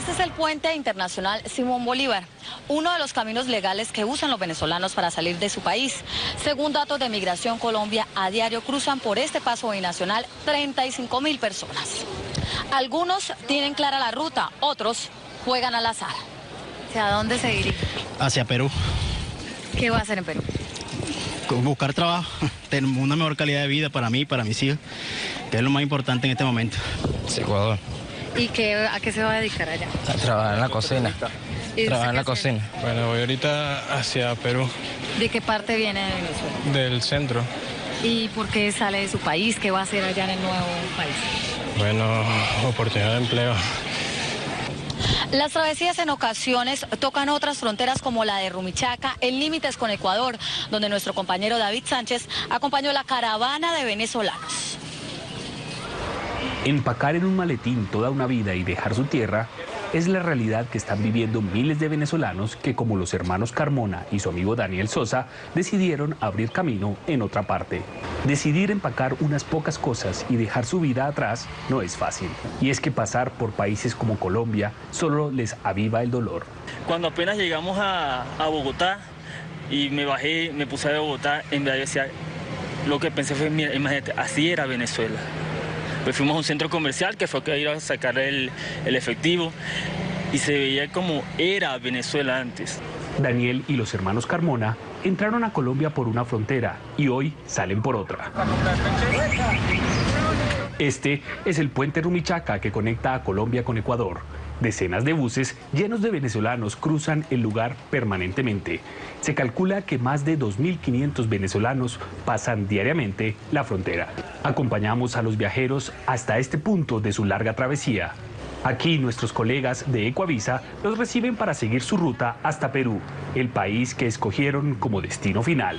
Este es el puente internacional Simón Bolívar, uno de los caminos legales que usan los venezolanos para salir de su país. Según datos de Migración Colombia, a diario cruzan por este paso binacional 35 mil personas. Algunos tienen clara la ruta, otros juegan al azar. ¿Hacia dónde se dirige? Hacia Perú. ¿Qué va a hacer en Perú? Buscar trabajo, tener una mejor calidad de vida para mí y para mis hijos, que es lo más importante en este momento. Ecuador. ¿Y qué, a qué se va a dedicar allá? A trabajar en la cocina. ¿Y Trabajar en la cocina. Bueno, voy ahorita hacia Perú, ¿De qué parte viene de Venezuela? del centro. ¿Y por qué sale de su país? ¿Qué va a hacer allá en el nuevo país? Bueno, oportunidad de empleo. Las travesías en ocasiones tocan otras fronteras como la de Rumichaca, en límites con Ecuador, donde nuestro compañero David Sánchez acompañó la caravana de venezolanos. Empacar en un maletín toda una vida y dejar su tierra es la realidad que están viviendo miles de venezolanos que, como los hermanos Carmona y su amigo Daniel Sosa, decidieron abrir camino en otra parte. Decidir empacar unas pocas cosas y dejar su vida atrás no es fácil. Y es que pasar por países como Colombia solo les aviva el dolor. Cuando apenas llegamos a, a Bogotá y me bajé, me puse de Bogotá, en verdad yo decía, lo que pensé fue, mira, imagínate, así era Venezuela. Pues fuimos a un centro comercial que fue que ir a sacar el, el efectivo y se veía como era Venezuela antes. Daniel y los hermanos Carmona entraron a Colombia por una frontera y hoy salen por otra. Este es el puente Rumichaca que conecta a Colombia con Ecuador. Decenas de buses llenos de venezolanos cruzan el lugar permanentemente. Se calcula que más de 2.500 venezolanos pasan diariamente la frontera. Acompañamos a los viajeros hasta este punto de su larga travesía. Aquí nuestros colegas de Ecuavisa los reciben para seguir su ruta hasta Perú, el país que escogieron como destino final.